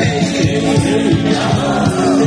Hey, hey, hey,